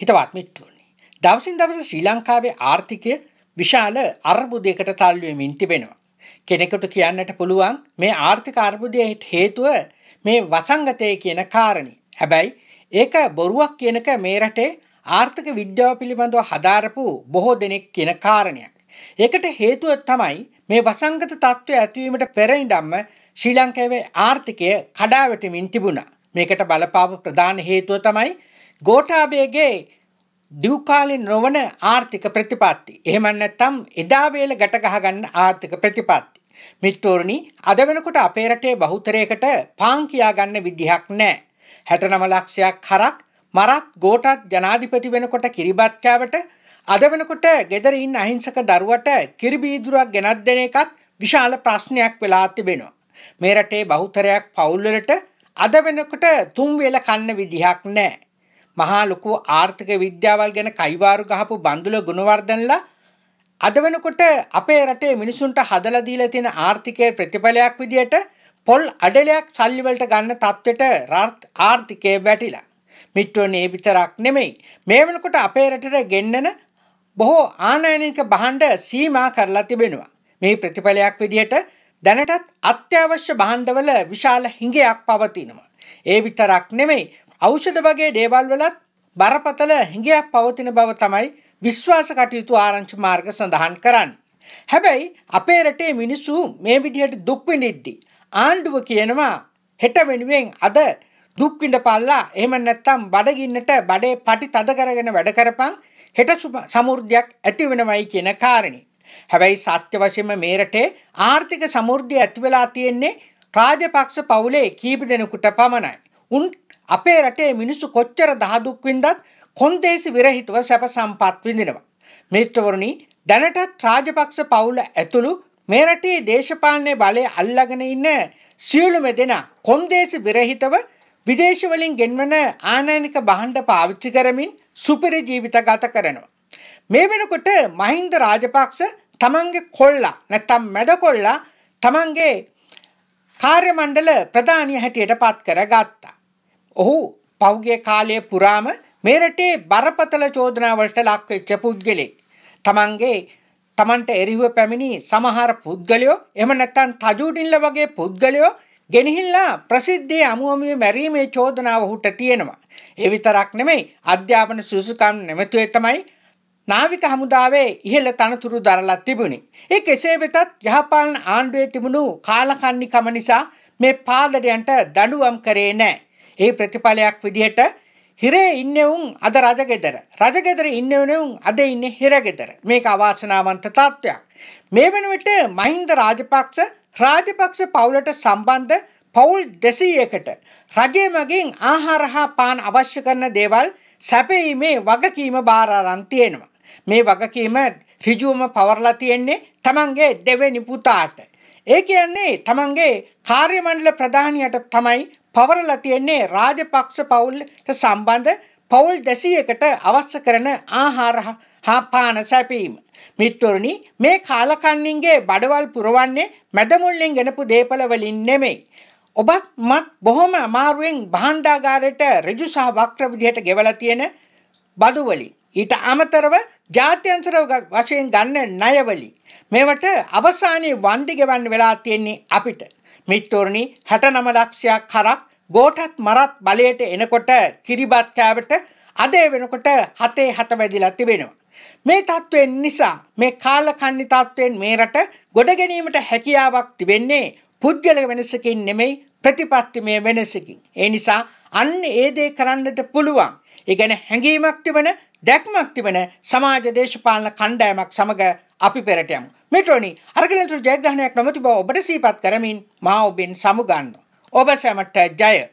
හිතවත් මිත්‍රෝනි. දවසින් දවස ශ්‍රී ලංකාවේ ආර්ථිකය විශාල අර්බුදයකට තල්ලු වෙමින් තිබෙනවා. කෙනෙකුට කියන්නට පුළුවන් මේ ආර්ථික අර්බුදයට හේතුව මේ වසංගතය කියන කාරණේ. හැබැයි ඒක බොරුවක් කියනක මේ රටේ ආර්ථික විද්‍යාව පිළිබඳව හදාරපු බොහෝ දෙනෙක් කියන කාරණයක්. ඒකට හේතුව තමයි මේ වසංගත තත්ත්වය ඇතිවීමට පෙර ඉඳන්ම ශ්‍රී ලංකාවේ ආර්ථිකය කඩාවැටෙමින් තිබුණා. මේකට බලපාපු ප්‍රධාන හේතුව තමයි ගෝඨාභයගේ දිව්කාලීන නොවන ආර්ථික ප්‍රතිපත්ති. එහෙම නැත්නම් එදා වේල ගැට ගහගන්න ආර්ථික ප්‍රතිපත්ති. මිත්‍රෝනි අද වෙනකොට අපේ රටේ බහුතරයකට පාන් කියා ගන්න විදිහක් නැහැ. 69 ලක්ෂයක් හරක් මරත් ගෝටත් ජනාධිපති වෙනකොට කිරිබත් කෑවට අද වෙනකොට ගෙදර ඉන්න අහිංසක දරුවට කිරිබීදුරක් ගෙනත් දෙන එකත් විශාල ප්‍රශ්නයක් වෙලා තිබෙනවා. මේ රටේ බහුතරයක් පවුල් වලට අද වෙනකොට තුන් වේල කන්න විදිහක් නැහැ. මහා ලොකු ආර්ථික විද්‍යාවල් ගැන කයිවාරු ගහපු බන්දුල ගුණවර්ධනලා අද වෙනකොට අපේ රටේ මිනිසුන්ට හදලා දීලා තියෙන ආර්ථිකයේ ප්‍රතිඵලයක් විදියට පොල් අඩලයක් සල්ලි වලට ගන්න තත්ත්වයට ආර්ථිකය වැටිලා. මිත්‍රෝනේ විතරක් නෙමෙයි. මේ වෙනකොට අපේ රටට ගෙන්නන බොහෝ ආනයනික භාණ්ඩ සීමා කරලා තිබෙනවා. මේ ප්‍රතිඵලයක් විදිහට දැනටත් අත්‍යවශ්‍ය භාණ්ඩවල විශාල හිඟයක් පවතිනවා. ඒ විතරක් නෙමෙයි ඖෂධ වගේ දේවල් වලත් බරපතල හිඟයක් පවතින බව තමයි විශ්වාස කටයුතු ආරංචි මාර්ග සඳහන් කරන්නේ. හැබැයි අපේ රටේ මිනිස්සු මේ විදිහට දුක් විඳිද්දි ආණ්ඩුව කියනවා හෙට වෙනුවෙන් අද දුක් විඳපල්ලා එහෙම නැත්නම් බඩගින්නට බඩේ පටි තද කරගෙන වැඩ කරපන් හෙට සමෘද්ධියක් ඇති වෙනවයි කියන කාරණේ. හැබැයි සත්‍ය වශයෙන්ම මේ රටේ ආර්ථික සමෘද්ධිය ඇති වෙලා තියෙන්නේ රාජපක්ෂ පවුලේ කීප දෙනෙකුට පමණයි. උන් අපේ රටේ මිනිස්සු කොච්චර දහදුක් වින්දත් කොන්දේසි විරහිතව සැප සම්පත් විඳිනවා. මිත්‍රවරුනි දැනටත් රාජපක්ෂ පවුල ඇතුළු මේ රටේ දේශපාලනයේ බලය අල්ලගෙන ඉන්න සියලුම දෙනා කොන්දේසි විරහිතව විදේශ වලින් ගෙන්වන ආනයනික භාණ්ඩ පාවිච්චි කරමින් සුපිරි ජීවිත ගත කරනවා. මේ වෙනකොට මහින්ද රාජපක්ෂ තමන්ගේ කොල්ලා නැත්තම් මැද කොල්ලා තමන්ගේ කාර්ය මණ්ඩල ප්‍රධානිය හැටියට පත් කරගත්තා. ඔහු පෞගේ කාලය පුරාම මේ රටේ බරපතල චෝදනාවලට ලක් වෙච්ච පුද්ගලෙක්. තමන්ගේ තමන්ට එරිව පැමිණි සමහර පුද්ගලයෝ එහෙම නැත්නම් තජුඩින්ල වගේ පුද්ගලයෝ ගෙනහිල්ලා ප්‍රසිද්ධියේ අමුමමිය මැරීමේ චෝදනාව ඔහුට තියෙනවා. ඒ විතරක් නෙමෙයි අධ්‍යාපන සුසුකම් නැමැතුවේ තමයි නාවික හමුදාවේ ඉහළ තනතුරු දරලා තිබුණේ. ඒ කෙසේ වෙතත් යහපාලන ආණ්ඩුවේ තිබුණු කාලකන්නිකම නිසා මේ පාදඩයන්ට දඬුවම් කරේ නැහැ. ඒ ප්‍රතිඵලයක් විදිහට හිරේ ඉන්නේ උන් අද රජගෙදර. රජගෙදර ඉන්නේ උන් අද ඉන්නේ හිරගෙදර. මේක අවාසනාවන්ත තත්ත්වයක්. මේ වෙන විට මහින්ද රාජපක්ෂ රාජපක්ෂ පවුලට සම්බන්ධ පවුල් 200කට රජය මගින් ආහාර හා පාන අවශ්‍ය කරන දේවල් සැපයීමේ වගකීම බාර අරන් තියෙනවා. මේ වගකීම ඍජුවම පවර්ලා තියෙන්නේ තමන්ගේ දෙවෙනි පුතාට. ඒ කියන්නේ තමන්ගේ කාර්ය මණ්ඩල ප්‍රධානියට තමයි පවරලා තියෙන්නේ රාජපක්ෂ පවුල්ට සම්බන්ධ පවුල් 200කට අවශ්‍ය කරන ආහාර හා පාන සැපීම. මිත්‍රෝනි මේ කාලකන්නින්ගේ බඩවල් පුරවන්නේ මැදමුල්ලෙන් ගෙනපු දේපල වලින් නෙමෙයි. ඔබත් මත් බොහොම අමාරුවෙන් භාණ්ඩාගාරයට ඍජු සහ වක්‍ර විදිහට ගෙවලා තියෙන බදු වලින්. ඊට අමතරව ජාත්‍යන්තර වශයෙන් ගන්න ණය වලින්. මේවට අවසානයේ වන්දි ගෙවන්න වෙලා තියෙන්නේ අපිට. මිත්‍රෝනි 69 ලක්ෂයක් හරක් ගෝඨත් මරත් බලයට එනකොට කිරිබත් කෑවට අද වෙනකොට හතේ හත වැදිලා තිබෙනවා. මේ තත්ත්වයෙන් නිසා මේ කාලකන්නි තත්ත්වයෙන් මේ රට ගොඩ ගැනීමට හැකියාවක් තිබෙන්නේ පුද්ගල වෙනසකින් නෙමෙයි ප්‍රතිපත්තිමය වෙනසකින්. ඒ නිසා අන්න ඒ දේ කරන්නට පුළුවන්. ඒ ගැන හැඟීමක් තිබෙන දැක්මක් තිබෙන සමාජ දේශපාලන කණ්ඩායමක් සමග අපි පෙරට යමු. මෙට්‍රෝනි අරගලතුරු ජයග්‍රහණයක් නොමැති බව ඔබට සිහිපත් කරමින් මා ඔබෙන් සමුගන්න. ඔබ සැමට ජය.